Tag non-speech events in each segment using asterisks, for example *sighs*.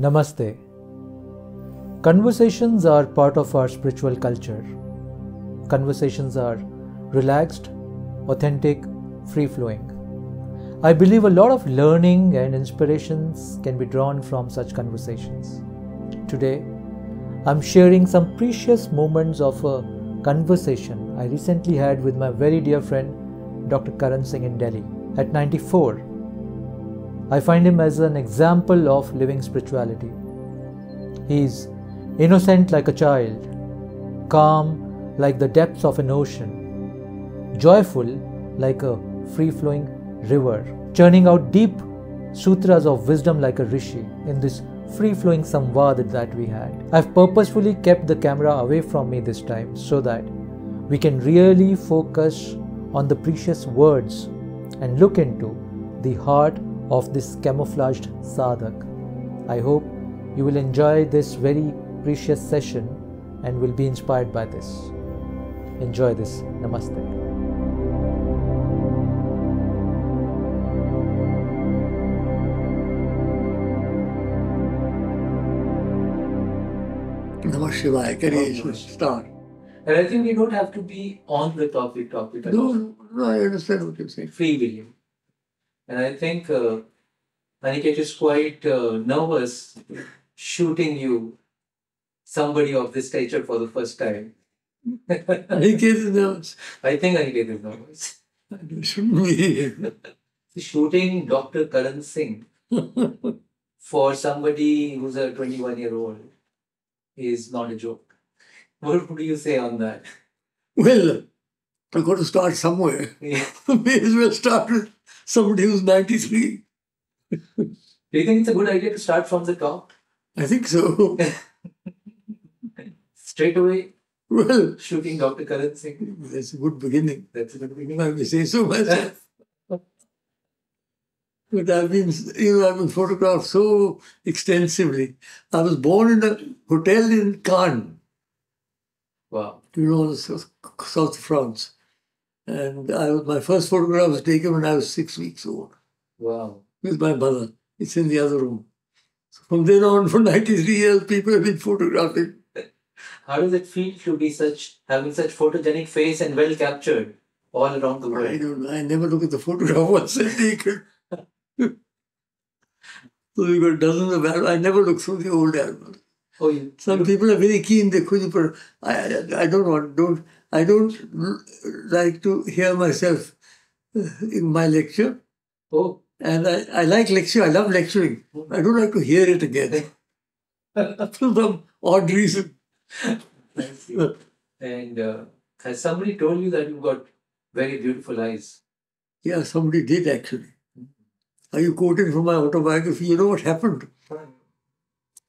Namaste. Conversations are part of our spiritual culture. Conversations are relaxed, authentic, free flowing. I believe a lot of learning and inspirations can be drawn from such conversations. Today, I'm sharing some precious moments of a conversation I recently had with my very dear friend Dr. Karan Singh in Delhi at 94. I find him as an example of living spirituality. He is innocent like a child, calm like the depths of an ocean, joyful like a free flowing river, churning out deep sutras of wisdom like a rishi in this free flowing samvad that we had. I've purposefully kept the camera away from me this time so that we can really focus on the precious words and look into the heart of this camouflaged sadhak. I hope you will enjoy this very precious session and will be inspired by this. Enjoy this. Namaste. Namah Shivaya. Can you start? And I think we don't have to be on the topic topic. No, no, no, I understand what you're saying. Free willing. And I think uh, Aniket is quite uh, nervous shooting you, somebody of this stature for the first time. *laughs* Aniket is nervous. I think Aniket is nervous. It shouldn't be. Shooting Dr. Karan Singh for somebody who's a 21 year old is not a joke. What would you say on that? Well, I've got to start somewhere. Yeah. *laughs* May as well start with somebody who's 93. Do you think it's a good idea to start from the top? I think so. *laughs* Straight away Well, shooting Dr. Karan Singh. that's a good beginning. That's a good beginning. I may say so myself. But I've been, you know, I've been photographed so extensively. I was born in a hotel in Cannes. Wow. you know, south, south of France. And I, was- my first photograph was taken when I was six weeks old Wow. with my mother. It's in the other room. So from then on, for *laughs* 93 years, people have been photographing. How does it feel to be such having such photogenic face and well captured all around the world? I don't I never look at the photograph *laughs* once I take it. so we've got dozens of albums. I never look through the old albums. Oh, you, Some people are very keen. They could, but I, I, I don't want, don't, I don't like to hear myself uh, in my lecture. oh, And I, I like lecture. I love lecturing. I don't like to hear it again *laughs* *laughs* for some odd reason. And uh, has somebody told you that you've got very beautiful eyes? Yeah, somebody did actually. Are you quoting from my autobiography? You know what happened?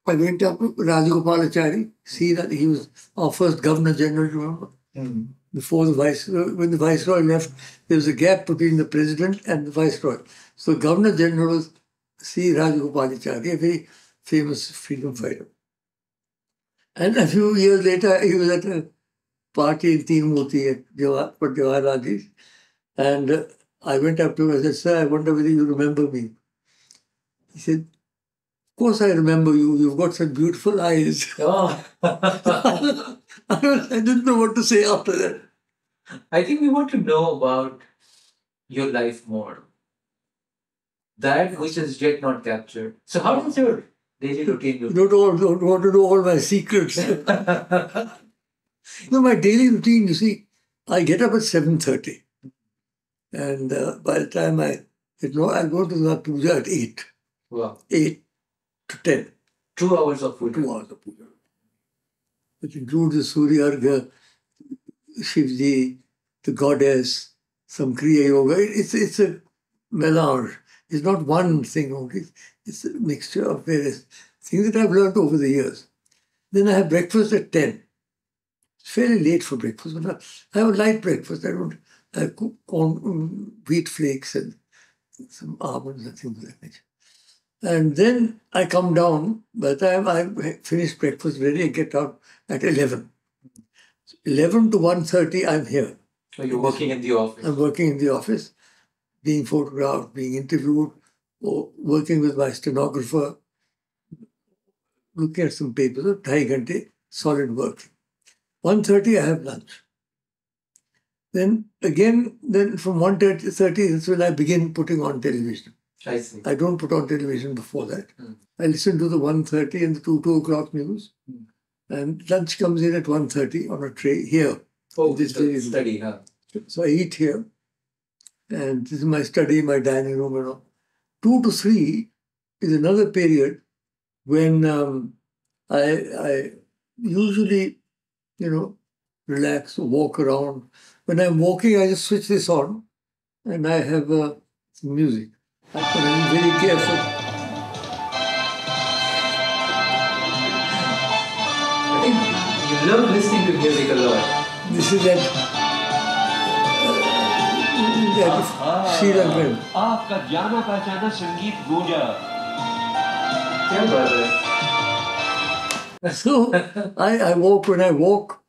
I went up to Rajagopalachari, see that he was our first Governor General, remember? Mm. Before the Viceroy, when the Viceroy left, there was a gap between the President and the Viceroy. So Governor General was C. Rajagopalachari, a very famous freedom fighter. And a few years later, he was at a party in Teen Murti at Jawahar, for And uh, I went up to him and said, Sir, I wonder whether you remember me. He said, course I remember you. You've got such beautiful eyes. Oh. *laughs* I, didn't know what to say after that. I think we want to know about your life more. That which is yet not captured. So, how does your daily routine look? don't, all, don't want to know all my secrets. *laughs* no, my daily routine, you see, I get up at 7.30. And uh, by the time I, you know, I go to the puja at 8, wow. 8 to 10. Two hours of food. two hours of puja, which includes the Surya Arghya, Shivji, the goddess, some Kriya Yoga. It's, it's a melange. It's not one thing only. It's a mixture of various things that I've learned over the years. Then I have breakfast at 10. It's fairly late for breakfast, but I have a light breakfast. I don't I cook corn, um, wheat flakes and some almonds and things like that. And then I come down. By the time I finish breakfast, ready, I get out at 11. 11 to 1.30, I'm here. So you're working in the office? I'm working in the office, being photographed, being interviewed, working with my stenographer, looking at some papers, or Thai solid work. 1.30, I have lunch. Then again, then from 1.30 is when I begin putting on television. I see. I don't put on television before that. Mm. I listen to the 1.30 and the 2, 2 o'clock news. Mm. And lunch comes in at 1.30 on a tray here. Oh, This the study, huh? So I eat here. And this is my study, my dining room and all. 2 to 3 is another period when um, I, I usually, you know, relax, walk around. When I'm walking, I just switch this on and I have uh, some music. But I'm very careful. I think you love listening to music a lot. This is that, uh, that Sri Lankan. आपका जाना पहचाना संगीत गूंजा क्या बात है? So I, I walk when I walk.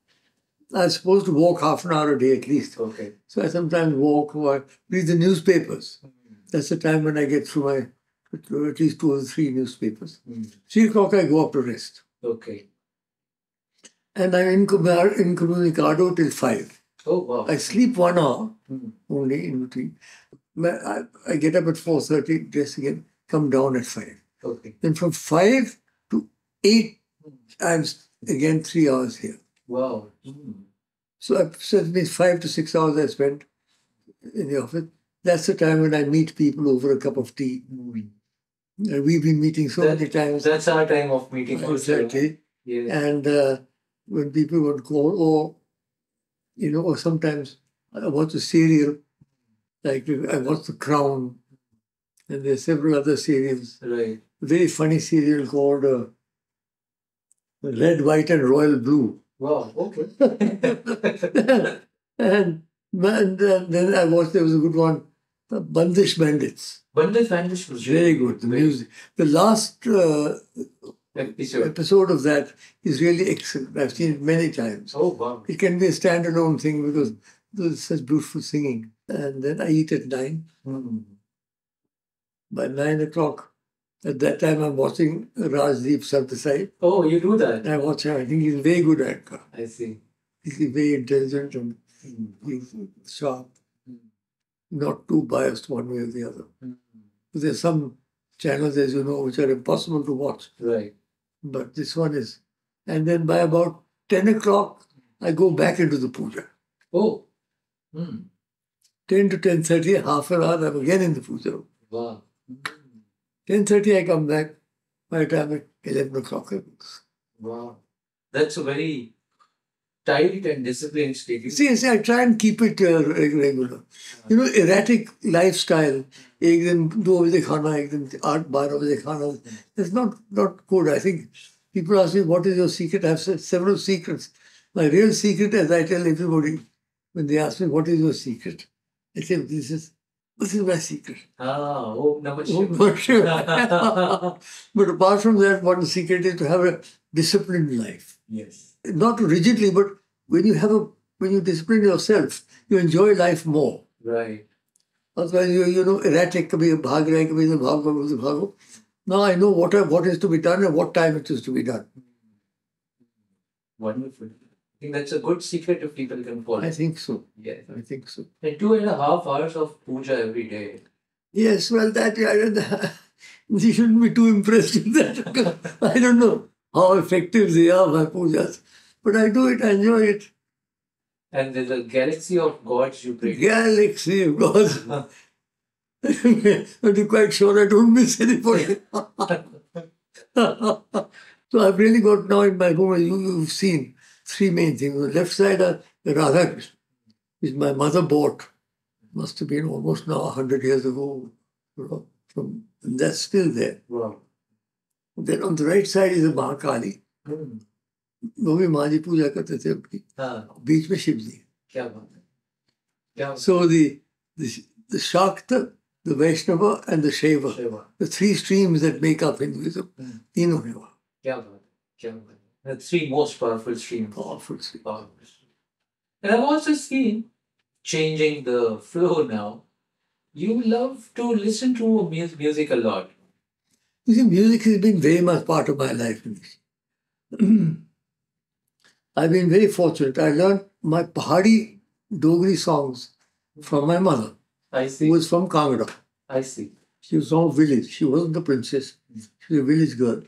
I'm supposed to walk half an hour a day at least. Okay. So I sometimes walk or read the newspapers. That's the time when I get through my at least two or three newspapers. Mm. Three o'clock I go up to rest. Okay. And I'm incommu- incommunicado till five. Oh wow. I sleep one hour Mm. only in between. I, I get up at 4.30, dress again, come down at five. Okay. Then from five to eight, I'm again three hours here. Wow. Mm. So, I, means five to six hours I spend in the office. That's the time when I meet people over a cup of tea. And we've been meeting so That- many times. That's our time of meeting. Exactly. And uh, when people would call, or, you know, or sometimes I watch a serial, like I watch The Crown, and there's several other serials. Right. A very funny serial called uh, Red, White, and Royal Blue. Wow. Okay. *laughs* and, and then, then I watched, there was a good one, uh, Bandish Bandits. Bandish Vandish was Very good. The music. The last uh, episode. episode of that is really excellent. I've seen it many times. Oh wow. It can be a standalone thing because there's such beautiful singing. And then I eat at nine. Mm. By nine o'clock, at that time I'm watching Rajdeep Sardesai. Oh, you do that. I watch him. I think he's a very good actor. I see. He's very intelligent and Mm. he's sharp. Not too biased one way or the other. Mm. There's some channels, as you know, which are impossible to watch. Right. But this one is. And then by about 10 o'clock, I go back into the puja. Oh. Mm. 10 to 10.30, half an hour, I'm again in the puja. Wow. Mm. 10.30, I come back. By the time at 11 o'clock, I Wow. That's a very tight and disciplined state. See, see, I try and keep it uh, reg- regular. You know, erratic lifestyle. एक दिन दो बजे खाना एक दिन आठ बारह बजे खाना it's not not good I think people ask me what is your secret I have se- several secrets my real secret as I tell everybody when they ask me what is your secret I say this is this is my secret Ah, oh, Namah Oh, Shivaya. but, sure. *laughs* but apart from that one secret is to have a disciplined life Yes. not rigidly, but when you have a when you discipline yourself, you enjoy life more. Right. Otherwise, you you know erratic, kabhi bhag be the se bhago, be se bhago. Now I know what I, what is to be done and what time it is to be done. Wonderful. I think that's a good secret if people can follow. I think so. Yes. I think so. And two and a half hours of puja every day. Yes, well, that I don't, *laughs* shouldn't be too impressed with that. *laughs* I don't know how effective they are, my pujas. But I do it, I enjoy it. And there's a galaxy of gods you pray. to. Galaxy of gods. *laughs* *laughs* I'm quite sure I don't miss anybody. *laughs* so I've really got now in my room, you, you've seen three main things. On the left side are the Radha which my mother bought. Must have been almost now 100 years ago. You know, from, and that's still there. Wow. Then on the right side is the Mahakali. Hmm. वो भी माँ जी पूजा करते थे अपनी हाँ, बीच में शिव जी क्या बात है क्या बात So the the, the Shakta, the Vaishnava, and the Shaiva, है वाह, the three streams that make up Hinduism, Hmm. तीनों हैं वहाँ. क्या बात है क्या बात है the three most powerful streams Powerful stream. powerful streams. and I've also seen changing the flow now you love to listen to mu- music a lot You see, music has been very much part of my life. *clears throat* Manish. I've been very fortunate. I learned my Pahadi Dogri songs from my mother, I who see. was from Kangra. I see. She was from a village. She wasn't a princess. She was a village girl.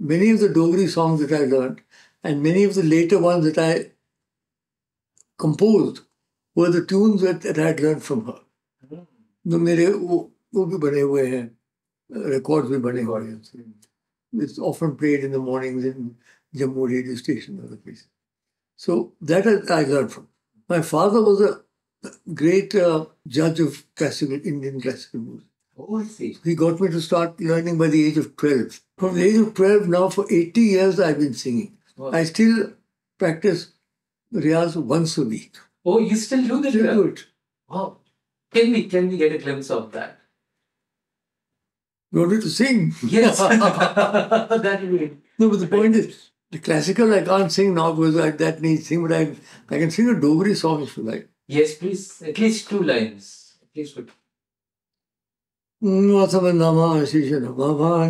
Many of the Dogri songs that I learned and many of the later ones that I composed were the tunes that, that I had learned from her. तो मेरे वो वो भी बने हुए हैं records भी बने हुए हैं it's often played in the mornings in Jammu radio station and other places. So that I I learned from. My father was a great uh, judge of classical Indian classical music. Oh, I see. He got me to start learning by the age of 12. From the age of 12 now for 80 years I've been singing. Wow. I still practice riyaz once a week. Oh, you still do that? Still do it. Wow. Can we can we get a glimpse of that? You want me to sing? Yes. *laughs* *laughs* that will be. No, but the point is, the classical I can't sing now because I, that needs sing, but I, I can sing a Dogri song if you like. Yes, please. At least two lines. At least two. आत्म नमा शिष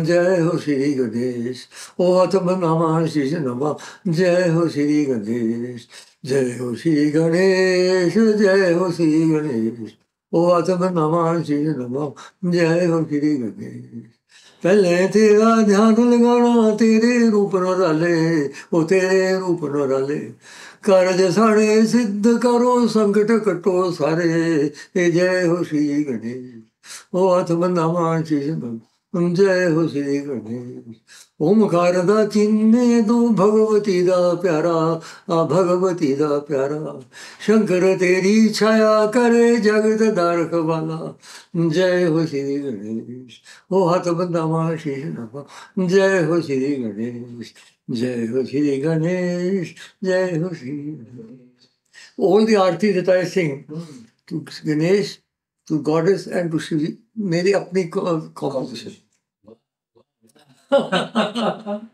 जय हो श्री गणेश ओ आत्म नमा शिष नमा जय हो श्री गणेश जय हो श्री गणेश जय हो श्री गणेश ओ आत्म नमा शिष नमा जय हो श्री गणेश ਪਹਿਲੇ ਤੇਰਾ ਧਿਆਨ ਲਗਾਉਣਾ ਤੇਰੇ ਰੂਪ ਨਾਲੇ ਉਹ ਤੇਰੇ ਰੂਪ ਨਾਲੇ ਕਰਜ ਸਾੜੇ ਸਿੱਧ ਕਰੋ, ਸੰਕਟ ਕਟੋ ਸਾਰੇ, ਇਹ ਜੈ ਹੋਸ਼ੀ ਗਣੇ। ਉਹ ਅਥ ਬੰਦਾ ਮਾਂ ਚੀਜ਼ ਬੰਦ जय हो श्री गणेश ओमकार दा चिन्ह तू भगवती दा प्यारा आ भगवती दा प्यारा शंकर तेरी छाया करे जगत दारक वाला जय हो श्री गणेश ओ हाथ बंदा शीश नमा जय हो श्री गणेश जय हो श्री गणेश जय हो Shri Ganesh all the aarti that I sing to Ganesh, to goddess and to Shiv, मेरी अपनी composition. *laughs*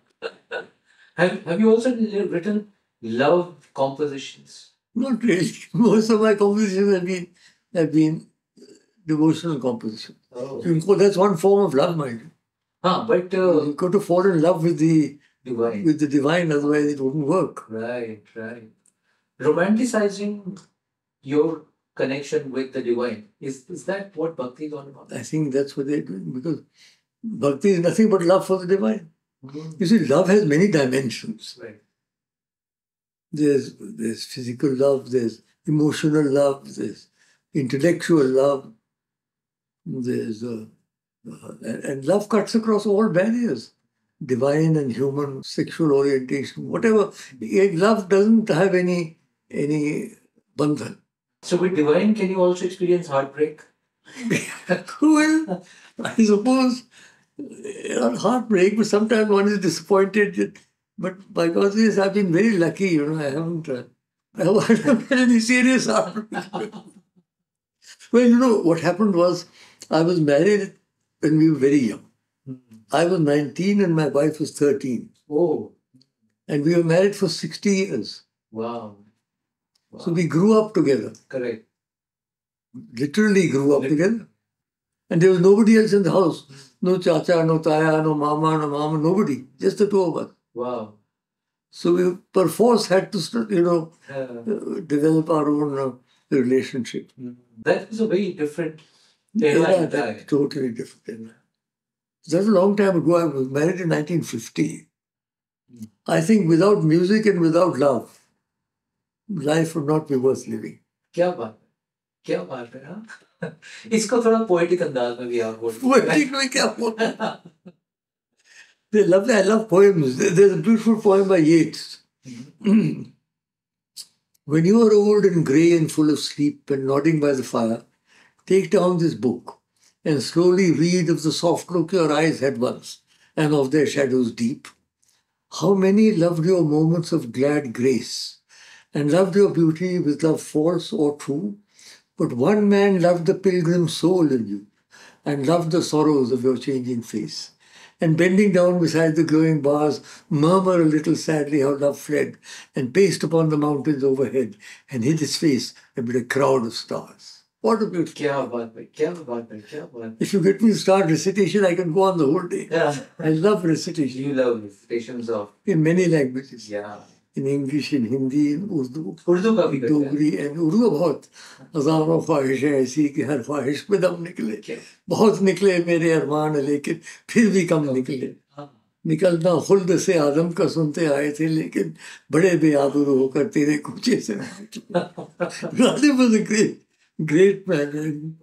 have Have you also written love compositions? Not really. *laughs* Most of my compositions have been have been devotional composition. Oh. You go- That's one form of love, mind. Huh, but uh, You've got to fall in love with the divine. with the divine, otherwise it wouldn't work. Right, right. Romanticizing your connection with the divine is is that what bhakti is all about? I think that's what they're doing because bhakti is nothing but love for the divine. Mhm. You see, love has many dimensions. Right. There's there's physical love, there's emotional love, there's intellectual love, there's uh, uh, and, and love cuts across all barriers, divine and human, sexual orientation, whatever. Love doesn't have any any bandhan. So with divine, can you also experience heartbreak? *laughs* well, I suppose not heartbreak, but sometimes one is disappointed. But by God's grace, I've been very lucky. You know, I haven't. Uh, *laughs* I haven't had any serious heartbreak. well, you know what happened was, I was married when we were very young. I was 19 and my wife was 13, Oh, and we were married for 60 years. wow. So we grew up together. Correct. literally grew up together. And there was nobody else in the house. No chacha, no taya, no mama, no mama, nobody. Just the two of us. Wow. So we perforce had to, you know, Uh, develop our own uh, relationship. that was a very different era Yeah, in that's time. totally different. That's a long time ago. I was married in 1950. I think without music and without love, life would not be worth living. क्या बात है क्या बात है हाँ? इसको थोड़ा poetic अंदाज में भी आप बोल Poetic में क्या बोलना? They love I love poems. There- There's a beautiful poem by Yeats. when you are old and grey and full of sleep and nodding by the fire, take down this book and slowly read of the soft look your eyes had once and of their shadows deep. How many loved your moments of glad grace and loved your beauty with love false or true. But one man loved the pilgrim soul in you and loved the sorrows of your changing face. And bending down beside the glowing bars, murmur a little sadly how love fled and paced upon the mountains overhead and hid his face amid a crowd of stars. What a beautiful. Kya baat hai, kya baat hai, kya baat. If you get me to start recitation, I can go on the whole day. Yeah. I love recitation. You love recitations of. In many languages. Yeah In English, in Hindi, in Urdu, Urdu का भी करते हैं Dogri and Urdu बहुत हजारों ख्वाहिशें ऐसी कि हर ख्वाहिश में दम निकले क्या बहुत निकले मेरे अरमान लेकिन फिर भी कम निकले हाँ निकलना खुल्द से आदम का सुनते आए थे लेकिन बड़े बेआबरू होकर तेरे कूचे से Ghalib was a great, great man.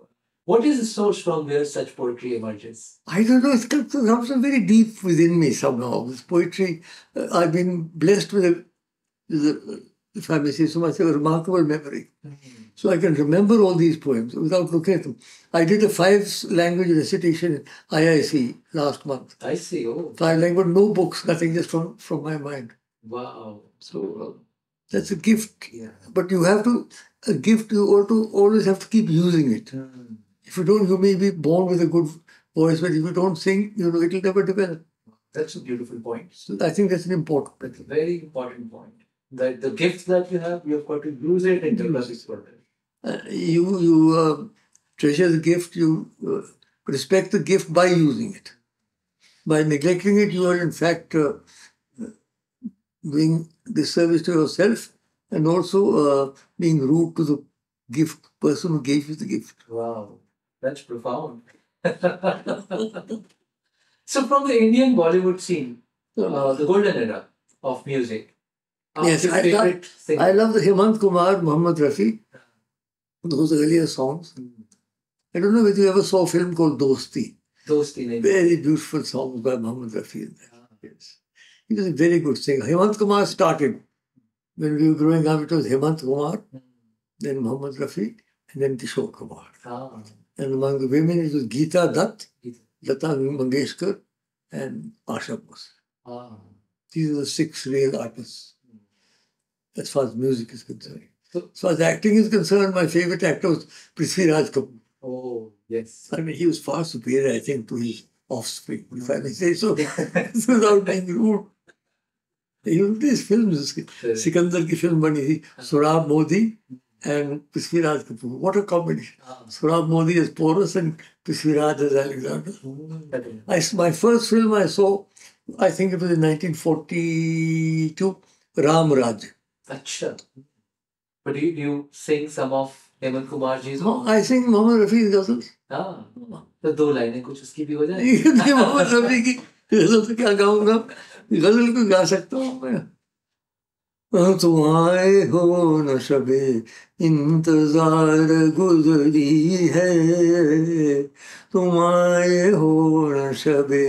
what is so strong where such poetry emerges I don't know, it's come comes from very deep within me somehow. This poetry, uh, I've been blessed with a, a, if I may say so much, a remarkable memory. So I can remember all these poems without looking at them. I did a five language recitation in IIC last month. I see oh Five language, no books, nothing, just from, from my mind. wow So uh, that's a gift. yeah But you have to, a gift, you ought to always have to keep using it. Hmm. If you don't, you may be born with a good voice, but if you don't sing, you know, it'll never develop. that's a beautiful point So I think that's an important That's a very important point. That the gifts that you have, you have got to use it and develop it further. Uh, you you uh, treasure the gift, you uh, respect the gift by using it. By neglecting it, you are in fact uh, doing disservice to yourself and also uh, being rude to the gift person who gave you the gift. Wow, that's profound. *laughs* so, from the Indian Bollywood scene, uh, the golden era of music, Yes, I love- I love the Hemant Kumar, Muhammad Rafi, those earlier songs. I don't know whether you ever saw a film called Dosti. Dosti. Very beautiful songs by Muhammad Rafi. there. Yes. He was a very good singer. Hemant Kumar started when we were growing up. It was Hemant Kumar, then Muhammad Rafi, and then Kishore Kumar. Ah, And among the women, it was Geeta Dutt, Lata Mangeshkar, and Asha Bhosle. ah. These are the six real artists as far as music is concerned. So- As far as acting is concerned, my favorite actor was Prithviraj Kapoor. Oh, yes. I mean, he was far superior, I think, to his offspring, if I may say so, *laughs* without being rude. Even these films, Sikandar ki film bani thi, Sohrab Modi and Prithviraj Kapoor. What a combination. Ah. Sohrab Modi as Porus and Prithviraj as Alexander. Mm. I, my first film I saw, I think it was in 1942, Ram Raj. अच्छा कुमार दो लाइनें कुछ उसकी भी हो जाए *laughs* ये तो मोहम्मद की गज़ल तो क्या गाऊँगा गज़ल को गा सकता हूँ तुम आए हो न शबे, इंतज़ार गुजरी है। तुम आए हो न शबे,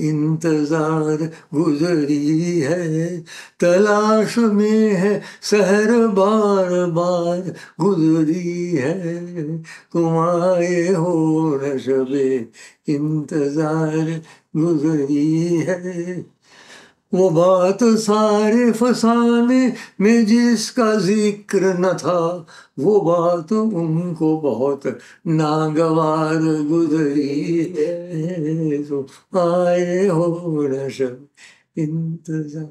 इंतज़ार गुजरी है। तलाश में है सहर बार बार गुजरी है। तुम आए हो न शबे, इंतज़ार गुजरी है। वो बात सारे फसाने में जिसका ज़िक्र न था, वो बात उनको बहुत नागवार गुजरी तो आए हो इंतज़ार।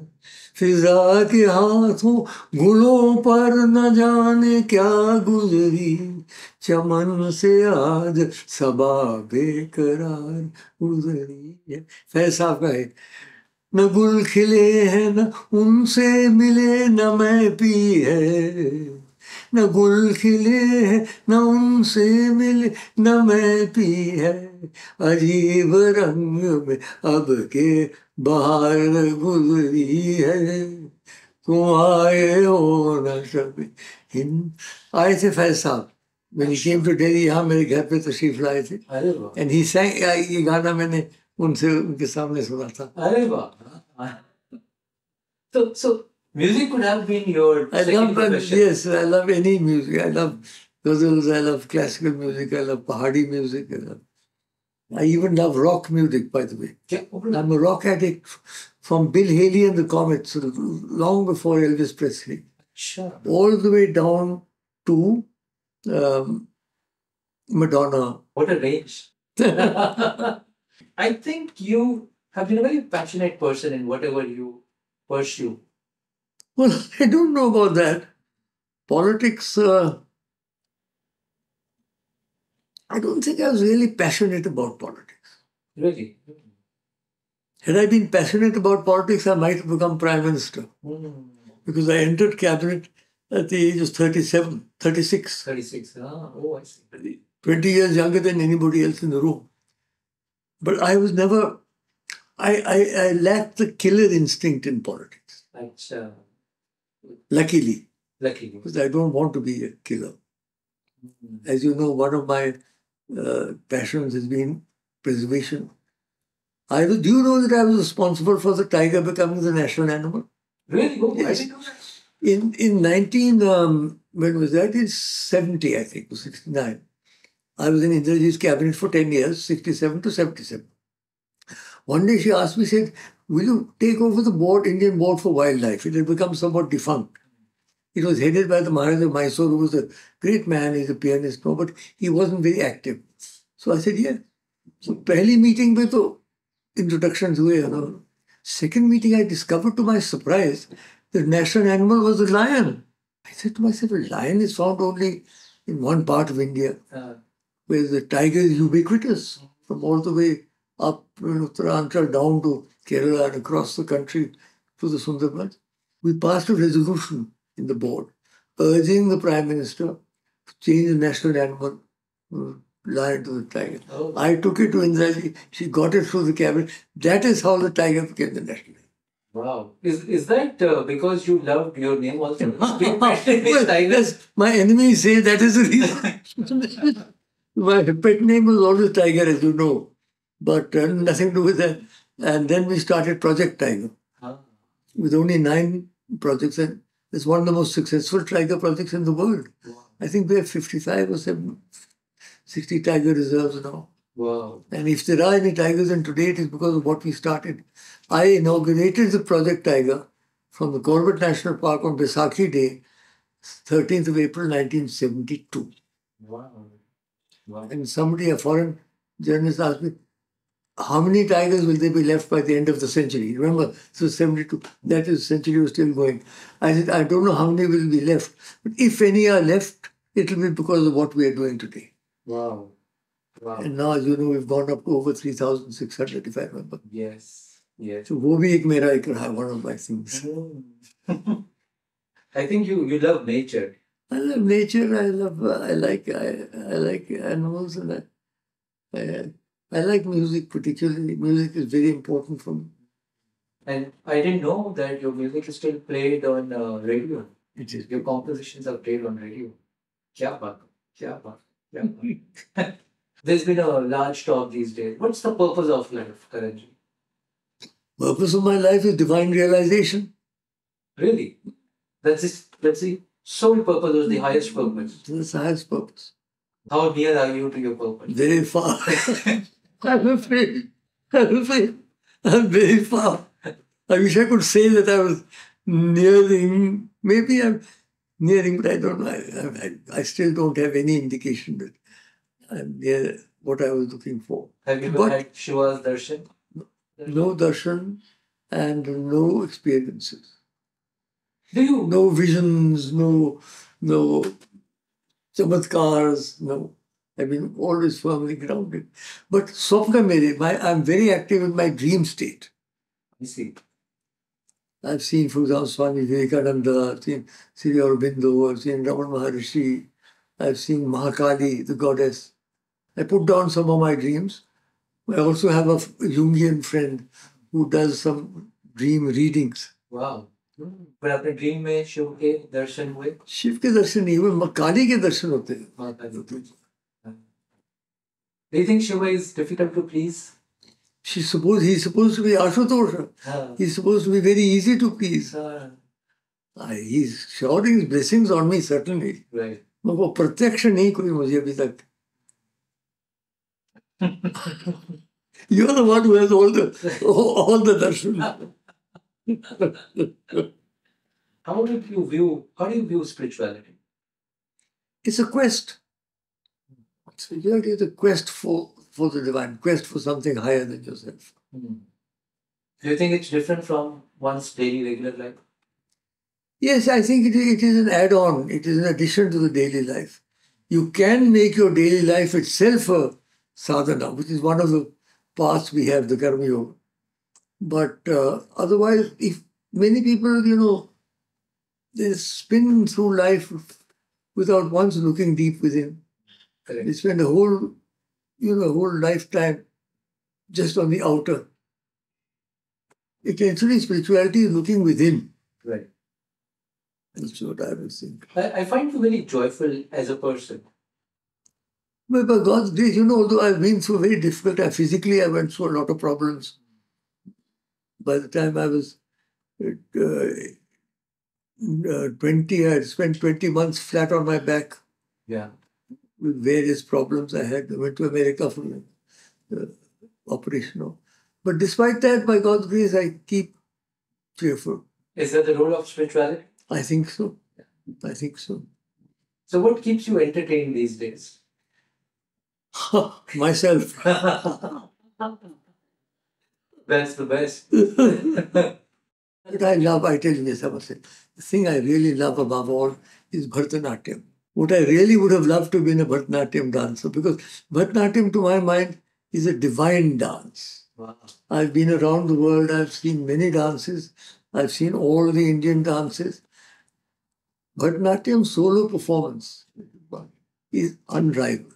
फिजा के हाथों गुलों पर न जाने क्या गुजरी, चमन से आज सबा बेकरार गुजरी फैसा का है। न गुल खिले हैं न उनसे मिले न मैं पी है। न गुल खिले हैं न उनसे मिले न मैं पी है। अजीब रंग में अब के बाहर गुजरी है। तुम आए हो न सभी आए थे फैज साहब। He came to Delhi यहाँ मेरे घर पे तशरीफ़ लाए थे। and he sang ये गाना मैंने उनसे उनके सामने सुना था अरे वाह so so music would have been your I second love that. profession Yes, I love any music. I love ghazals. I love classical music. I love Pahadi music. I, love, I even love rock music, by the way. क्या I'm a rock addict from Bill Haley and the Comets, long before Elvis Presley, अच्छा all the way down to um, Madonna. what a range *laughs* *laughs* I think you have been a very passionate person in whatever you pursue Well, I don't know about that. Politics, uh, I don't think I was really passionate about politics. Really? Had I been passionate about politics, I might have become prime minister Mm. because I entered cabinet at the age of 37, 36, 36. Ah, oh, I see. 20 years younger than anybody else in the room. But I was never, I, I, I lacked the killer instinct in politics, Acha. luckily, Lucky. because I don't want to be a killer. As you know, one of my uh, passions has been preservation. I was, do you know that I was responsible for the tiger becoming the national animal? Really? Oh, I Yes. didn't know that. In in 19, um, when was that? In 70, I think, or 69. I was in Indraji's cabinet for 10 years, 67 to 77. One day she asked me, said, Will you take over the board, Indian Board for Wildlife? It had become somewhat defunct. It was headed by the Maharaj of Mysore, who was a great man, he's a pianist, no, but he wasn't very active. So I said, Yeah. So, पहली meeting में तो introductions हुए, you know. Second meeting, I discovered to my surprise the national animal was a lion. I said to myself, a lion is found only in one part of India, Uh, where the tiger is ubiquitous from all the way up in Uttaranchal down to Kerala and across the country to the Sundarbans. We passed a resolution in the board urging the Prime Minister to change the national animal uh, lion to the tiger. oh, I took it to Indira. She got it through the cabinet. That is how the tiger became the national animal. wow. Is, is that uh, because you loved your name also? *laughs* Well, tiger? my enemies say that is the reason. *laughs* my pet name was always Tiger, as you know, but uh, nothing to do with that. And then we started Project Tiger Ah, with only nine projects, and it's one of the most successful tiger projects in the world. wow. I think we have 55 or 7, 60 tiger reserves now. wow. And if there are any tigers, and today it is because of what we started. I inaugurated the Project Tiger from the Corbett National Park on Baisakhi Day, 13th of April 1972. Wow. Wow. And somebody, a foreign journalist, asked me, how many tigers will there be left by the end of the century? Remember, so 72, that is century was still going. I said, I don't know how many will be left, but if any are left, it will be because of what we are doing today. Wow. Wow. And now, as you know, we've gone up to over 3,600, if I remember. Yes, yes. So, wo bhi ek mera ikra, one of my things. Mm. *laughs* I think you, you love nature. I love nature. I love. I like. I, I like animals, and I, I. I like music particularly. Music is very important for me. And I didn't know that your music is still played on uh, radio. It is. Your compositions are played on radio. Kya baat, kya baat, kya baat. *laughs* There's been a large talk these days. What's the purpose of life, Karanji? Purpose of my life is divine realization. Really? That's it. That's the sole purpose was the highest purpose. The highest purpose. How near are you to your purpose? Very far. I'm afraid. I'm afraid. I'm very far. I wish I could say that I was nearing. Maybe I'm nearing, but I don't know. I, I, I still don't have any indication that I'm near what I was looking for. Have you But- had Shiva's darshan? No darshan and no experiences. Do you? No visions, no no chamatkars, no. I've been always firmly grounded. But Swapna Mere, my, I'm very active in my dream state. I see. I've seen, for example, Swami Vivekananda, I've seen Sri Aurobindo, I've seen Raman Maharishi, I've seen Mahakali, the goddess. I put down some of my dreams. I also have a Jungian friend who does some dream readings. Wow. पर अपने dream में शिव के दर्शन हुए शिव के दर्शन नहीं हुए काली के दर्शन होते हैं माता जी Do you think Shiva is difficult to please? She's supposed, he's supposed to be Ashutosha. हाँ. He's supposed to be very easy to please. हाँ. I, he's showering his blessings on me, certainly. Right. मगर वो प्रत्यक्ष नहीं कोई मुझे अभी तक You're the one who has all the all the darshan. How do you view? How do you view spirituality? It's a quest. Spirituality is a quest for, for the divine, quest for something higher than yourself. Hmm. Do you think it's different from one's daily regular life? Yes, I think it, it is an add-on. It is an addition to the daily life. you can make your daily life itself a sadhana, which is one of the paths we have, the karma yoga. But uh, otherwise, if many people, you know, they spin through life without once looking deep within. Correct. They spend a whole, you know, a whole lifetime just on the outer. Essentially, spirituality is looking within. Right. That's what I was thinking. I, I find you very joyful as a person. But by God's grace, you know, although I've been through very difficult I physically I went through a lot of problems. By the time I was uh, uh, 20, I had spent 20 months flat on my back Yeah. with various problems I had. I went to America for the uh, operation. But despite that, by God's grace, I keep cheerful. Is that the role of spirituality? I think so. I think so. So, what keeps you entertained these days? *laughs* Myself. *laughs* *laughs* That's the best. *laughs* *laughs* What I love, I tell you I the thing I really love above all is Bharatanatyam. What I really would have loved to be in a Bharatanatyam dancer because Bharatanatyam, to my mind, is a divine dance. Wow. I've been around the world, I've seen many dances, I've seen all the Indian dances. Bharatanatyam solo performance is unrivaled.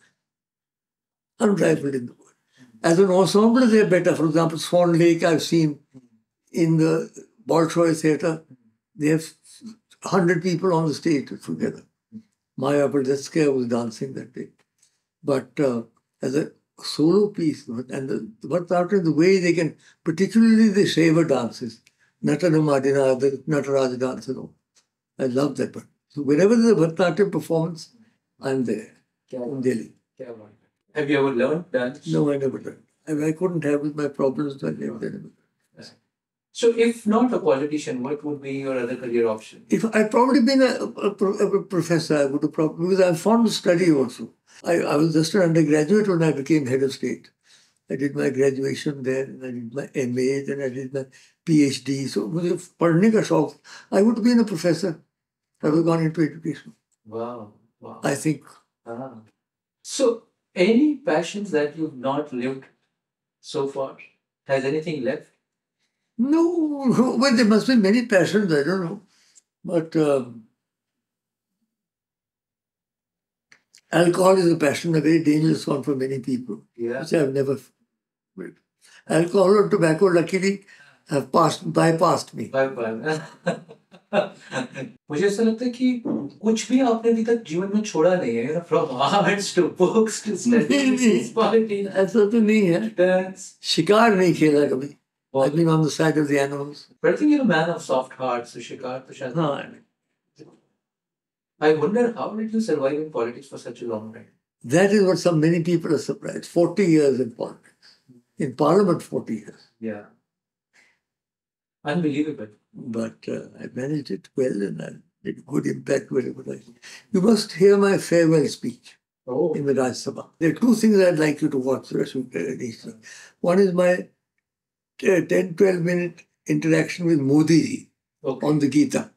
Unrivaled in the world. As an ensemble, they're better. For example, Swan Lake, I've seen in the Bolshoi Theatre, they have 100 people on the stage together. Maya Plisetskaya was dancing that day. But uh, as a solo piece, and the, Bharatanatyam, the way they can, particularly the Shaiva dances, Natana Madina, the Nataraj dance, you know. I love that part. So whenever there's a Bharatanatyam performance, I'm there in Delhi. Have you ever learned dance? No, I never learned. I, I couldn't handle my problems, I never learned. So, if not a politician, what would be your other career option? If I'd probably been a, a, a professor, I would have probably, because I'm fond of study also. I, I was just an undergraduate when I became head of state. I did my graduation there, and I did my MA, then I did my PhD. So, with Parnika shock? I would have been a professor. I would have gone into education. Wow. wow. I think. Ah. So, any passions that you've not lived so far? Has anything left? No, well, there must be many passions, I don't know. But um, alcohol is a passion, a very dangerous one for many people, Yeah. which I've never. with. Alcohol or tobacco, luckily, have passed bypassed me. Bye bye. *laughs* मुझे ऐसा लगता है कि कुछ भी आपने अभी तक जीवन में छोड़ा नहीं है फ्रॉम टू बुक्स ऐसा तो नहीं है। डांस शिकार नहीं खेला कभी। मैन ऑफ़ सॉफ्ट हार्ट शिकार तो I wonder how did you survive in politics for such long time that is what some many people are surprised 40 years in politics in parliament 40 years या unbelievable but uh, I managed it well and I did good impact wherever I. You must hear my farewell speech Oh. in the Rajya Sabha. There are two things I'd like you to watch. Rashmi, uh, Rishi. One is my uh, 10 12 minute interaction with Modi ji Okay. on the Gita.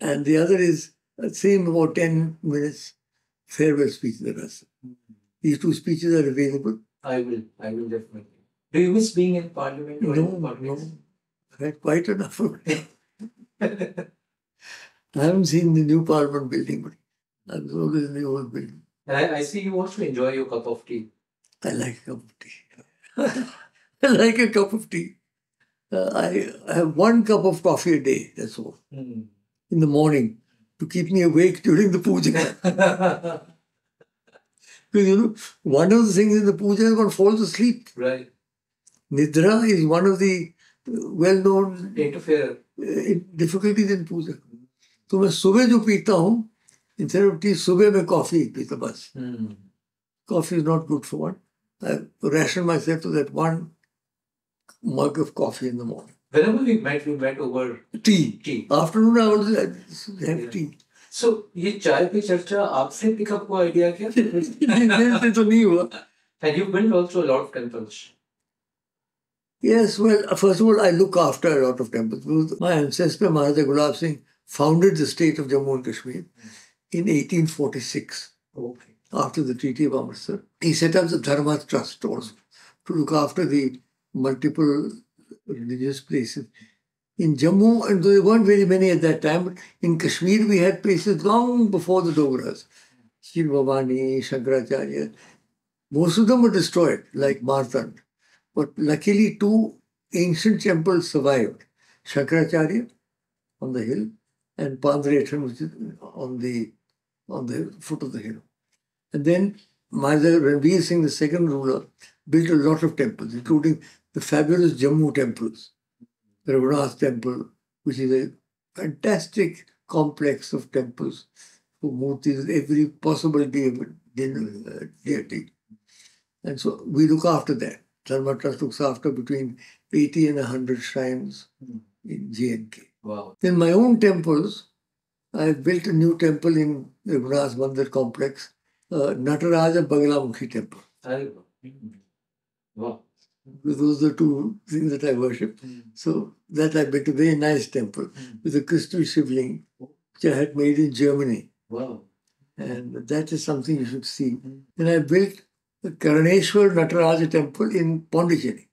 And the other is the same about 10 minutes farewell speech in the Sabha. These two speeches are available. I will. I will definitely. Do you miss being in parliament No, in no. Had quite enough of it. I haven't seen the new parliament building, but I was always in the old building. And I, I see you also enjoy your cup of tea. I like a cup of tea. *laughs* I like a cup of tea. Uh, I, I have one cup of coffee a day, that's all, Hmm. in the morning to keep me awake during the puja. *laughs* Because, you know, one of the things in the puja is one falls asleep. right. Nidra is one of the well known difficulties in puja तो मैं सुबह जो पीता हूँ instead सुबह में coffee पीता बस coffee is not good for one ration myself to that one mug of coffee in the morning Whenever we met, we met over tea. Tea. Afternoon, I always have yeah. tea. so, ये चाय पे चर्चा आपसे pickup हुआ idea क्या *laughs* नहीं नहीं तो नहीं हुआ and you built also a lot of temples. Yes, well, first of all, I look after a lot of temples. Because My ancestor, Maharaja Gulab Singh, founded the state of Jammu and Kashmir. in 1846 Okay. after the Treaty of Amritsar. He set up the Dharma Trust also to look after the multiple religious places. In Jammu, and there weren't very many at that time, but in Kashmir we had places long before the Dogras. Kheer Bhavani, Shankaracharya. Most of them were destroyed, like Martand. But luckily, two ancient temples survived Shankaracharya on the hill and Pandretan, which is on the on the foot of the hill. And then Maharaja Ranveer Singh, the second ruler, built a lot of temples, including the fabulous Jammu temples, the Raghunath temple, which is a fantastic complex of temples for murtis, every possible de- de- deity. And so we look after that. Dharmartha Trust looks after between 80 and 100 shrines hmm. in JNK. Wow. In my own temples, I built a new temple in the Raghunath Mandir complex, uh, Nataraja Bagalamukhi temple. Hmm. Wow. Those are the two things that I worship. Hmm. So that I built a very nice temple with a crystal shivling, which I had made in Germany. Wow. And that is something you should see. And I built the Karaneshwar Nataraja temple in Pondicherry.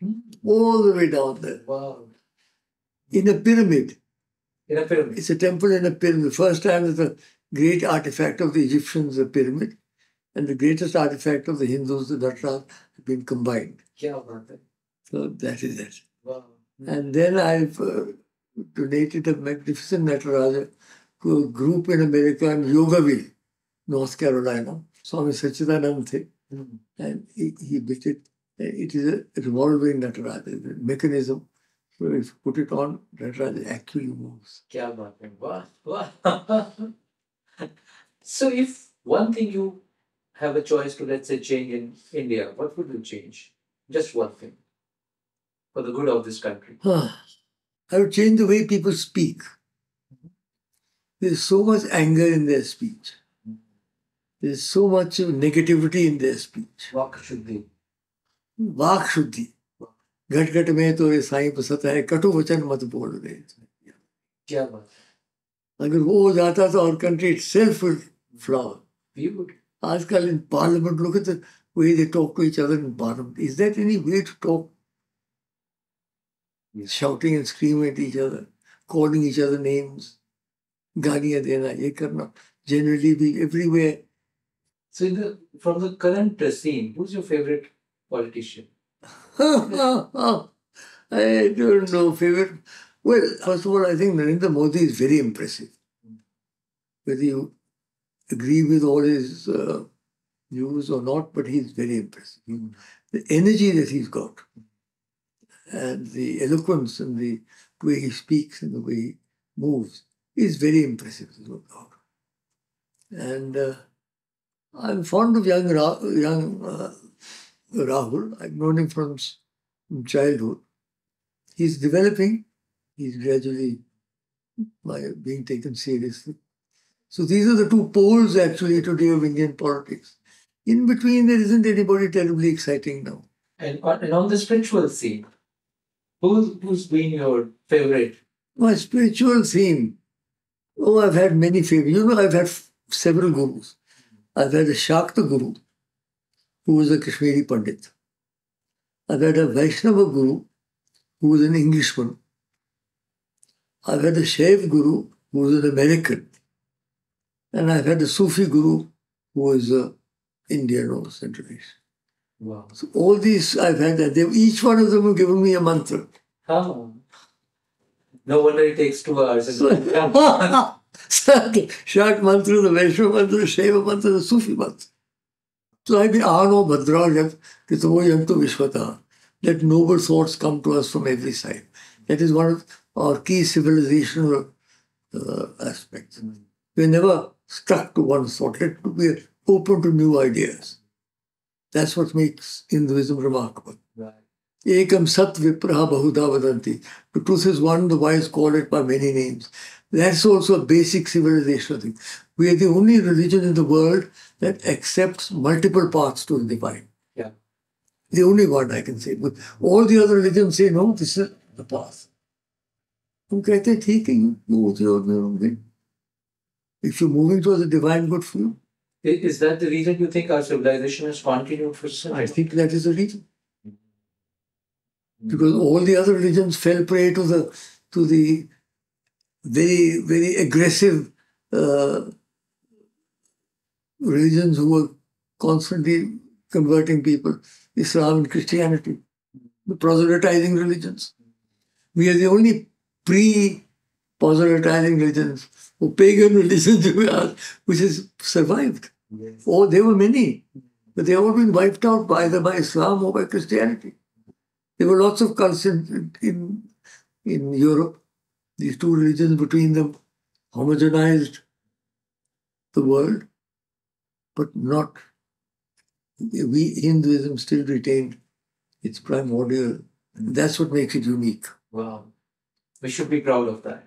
Hmm. All the way down there. Wow. In a pyramid. In a pyramid. It's a temple in a pyramid. First time that the great artifact of the Egyptians, the pyramid, and the greatest artifact of the Hindus, the Nataraj, have been combined. Yeah, so that is it. Wow. And then I've uh, donated a magnificent Nataraja to a group in America in Yogaville, North Carolina. Swami Sachidanand and he, he built it. It is a revolving Nataraj mechanism. So if you put it on, Nataraj actually moves. *laughs* so if one thing you have a choice to, let's say, change in India, what would you change? Just one thing for the good of this country. *sighs* I would change the way people speak. Mm-hmm. There's so much anger in their speech. There's so much negativity in their speech. वाक शुद्धि वाक शुद्धि घट घट में तो ये साईं बसत है कटु वचन मत बोल रहे क्या बात है अगर वो हो जाता तो our country itself will flower. beautiful आजकल in parliament, look at the way they talk to each other in parliament. Is that any way to talk? Yes. Shouting and screaming at each other, calling each other names, गालियां देना, ये करना. Generally, we everywhere. so in the from the current scene who's your favorite politician *laughs* I don't know, favorite. Well, first of all, I think Narendra Modi is very impressive. Whether you agree with all his uh, views or not, but he's very impressive. The energy that he's got, and the eloquence and the way he speaks and the way he moves is very impressive. doubt. And uh, I'm fond of young, Ra- young uh, Rahul. I've known him from from childhood. He's developing. He's gradually by being taken seriously. So these are the two poles actually today of Indian politics. In between, there isn't anybody terribly exciting now. and on, and on the spiritual scene who's who's been your favorite My spiritual theme. Oh, I've had many favorites. You know, I've had f- several gurus. I've had a Shakta guru, who was a Kashmiri Pandit. I've had a Vaishnava guru, who was an Englishman. I've had a Shaiv guru, who was an American. And I've had a Sufi guru, who was uh, Indian or Central Asian. wow So all these I've had, and each one of them have given me a mantra. Huh. No wonder it takes two hours. *laughs* Shak mantra, the Vaishnava mantra, the Shaiva mantra, the Sufi mantra. So I mean, Ano Bhadrajat Kitamoyantu Vishwata. Let noble thoughts come to us from every side. That is one of our key civilizational uh, aspects. We're never stuck to one thought. Let we're open to new ideas. That's what makes Hinduism remarkable. right. Ekam sat vipraha bahuda vadanti. The truth is one, the wise call it by many names. That's also a basic civilizational thing. We are the only religion in the world that accepts multiple paths to the divine. Yeah. The only one I can say. But all the other religions say, no, this is the path. हम कहते हैं ठीक है you go with your own way. If you're moving towards the divine, good for you. I- Is that the reason you think our civilization has continued for so I think that is the reason. Because all the other religions fell prey to the to the very very aggressive uh, religions who were constantly converting people, Islam and Christianity, the proselytizing religions. We are the only pre-proselytizing religions or pagan religions *laughs* we are, which has survived. Oh, there were many, but they have all been wiped out by either by Islam or by Christianity. There were lots of cults in, in, in Europe. These two religions between them homogenized the world, but not. We Hinduism still retained its primordial. And that's what makes it unique. Wow. We should be proud of that.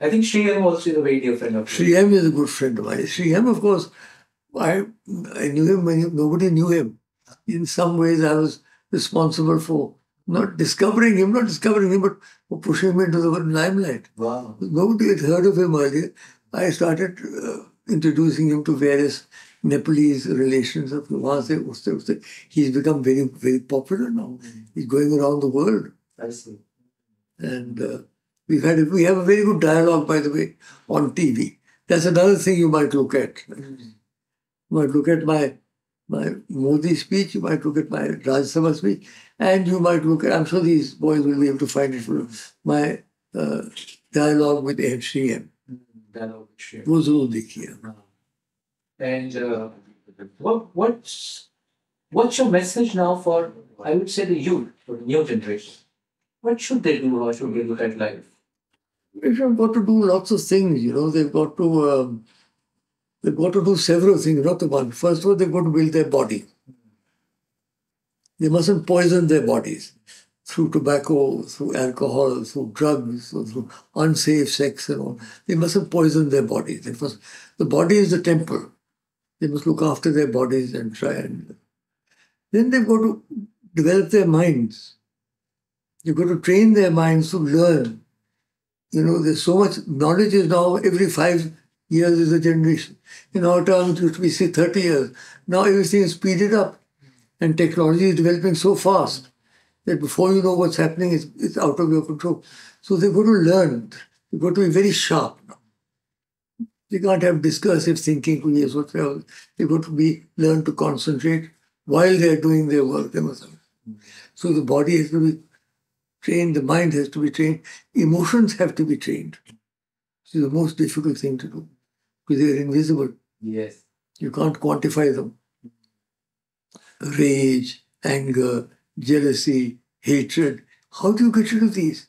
I think Sri M also is a very dear friend of Sri M is a good friend of mine. Sri M, of course, I, I knew him when nobody knew him. In some ways, I was responsible for not discovering him, not discovering him, but pushing him into the limelight. Wow. Nobody had heard of him earlier. I started uh, introducing him to various Nepalese relations of Namaste, Uste, He's become very, very popular now. Mm-hmm. He's going around the world. I see. And uh, we've had, we have a very good dialogue, by the way, on TV. That's another thing you might look at. Mm-hmm. You might look at my my Modi speech, you might look at my Rajya Sabha speech, and you might look at, I'm sure these boys will be able to find it, my uh, dialogue with Sri M. Mm, dialogue with Sri M. Uh-huh. And uh, what, what's, what's your message now for, I would say, the youth, for the new generation? What should they do? What should they look at life? They've got to do lots of things, you know, they've got to. Um, they've got to do several things, not the one. First of all, they've got to build their body. They mustn't poison their bodies through tobacco, through alcohol, through drugs, through unsafe sex and all. They mustn't poison their bodies. They must, the body is the temple. They must look after their bodies and try and. Then they've got to develop their minds. You've got to train their minds to learn. You know, there's so much knowledge is now every five years is a generation. In our terms, it be say 30 years. Now everything is speeded up, and technology is developing so fast that before you know what's happening, it's, it's out of your control. So they've got to learn. They've got to be very sharp now. They can't have discursive thinking. Yes, whatever. They've got to be learn to concentrate while they're doing their work. Have. So the body has to be trained, the mind has to be trained, emotions have to be trained. This is the most difficult thing to do because they're invisible. Yes. You can't quantify them. Rage, anger, jealousy, hatred. How do you get rid of these?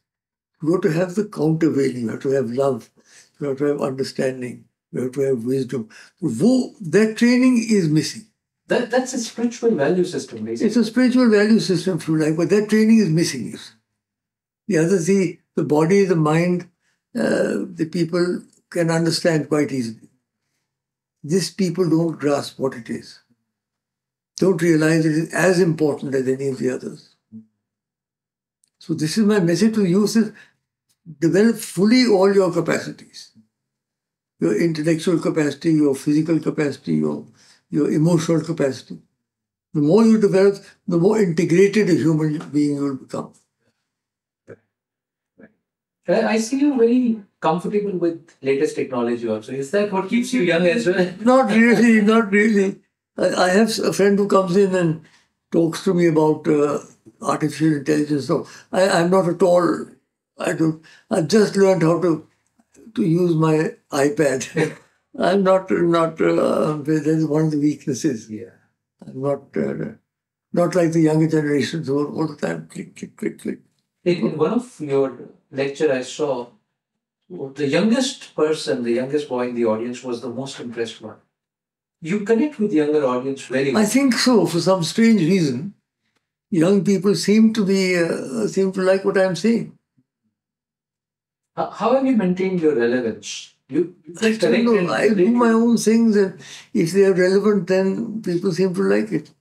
You have to have the countervailing, you have to have love, you have to have understanding, you have to have wisdom. Wo, that training is missing. That that's a spiritual value system, basically. It's a spiritual value system through life, but that training is missing. The other thing, the body, the mind, uh, the people can understand quite easily. These people don't grasp what it is. Don't realize it is as important as any of the others. So this is my message to you: is develop fully all your capacities. Your intellectual capacity, your physical capacity, your, your emotional capacity. The more you develop, the more integrated a human being you will become. I I see you very comfortable with latest technology also. Is that what keeps you young as well? *laughs* Not really, not really. I, I have a friend who comes in and talks to me about uh, artificial intelligence. So I, I'm not at all. I don't. I've just learned how to to use my iPad. *laughs* I'm not not. Uh, that's one of the weaknesses. Yeah. I'm not uh, not like the younger generations who are all the time click click click click. In, in one of your lecture, I saw the youngest person, the youngest boy in the audience was the most impressed one. You connect with younger audience very well. I think so. For some strange reason, young people seem to be uh, seem to like what I'm saying. How, how have you maintained your relevance? You, you I don't know. I do my own things, and if they are relevant, then people seem to like it.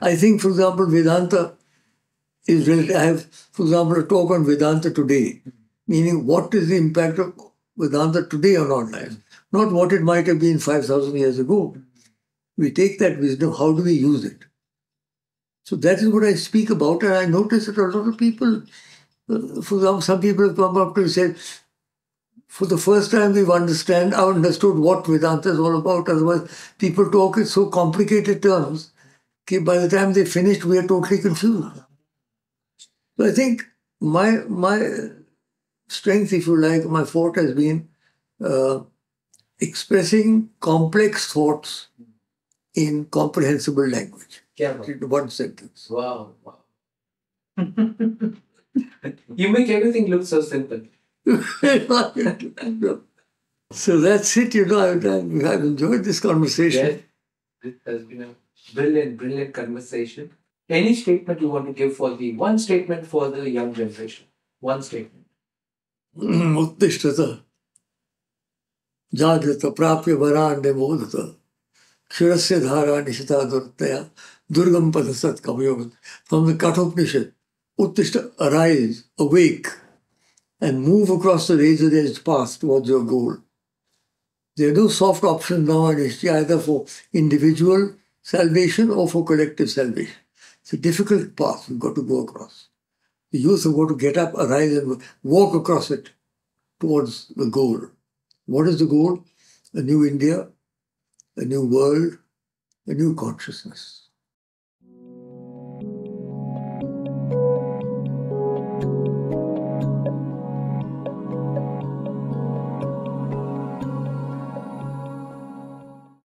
I think, for example, Vedanta is related. I have, for example, a talk on Vedanta today, meaning what is the impact of Vedanta today on our lives, not what it might have been 5,000 years ago. We take that wisdom, how do we use it? So that is what I speak about, and I notice that a lot of people, uh, for example, some people have come up to me and said, for the first time we've understand, I understood what Vedanta is all about. Otherwise, people talk in so complicated terms that by the time they finished, we are totally confused. So I think my my strength, if you like, my forte has been uh, expressing complex thoughts in comprehensible language. Yeah. In one sentence. Wow. wow. you make everything look so simple. *laughs* so that's it, you know. I've, I've enjoyed this conversation. Yes, it has been a brilliant, brilliant conversation. Any statement you want to give for the one statement for the young generation? One statement. उत्तिष्ठत जागृत, प्राप्य वरा निबोधत क्षीर से धारा निशिता दुर्तया, दुर्गम पद सत कवयोग फ्रॉम द कट ऑफ़ निषेद उत्तिष्ठ arise awake and move across the razor razor path towards your goal there do soft option now and history I for individual salvation or for collective salvation it's a difficult path you got to go across The youth have got to get up, arise, and walk across it towards the goal. What is the goal? A new India, a new world, a new consciousness.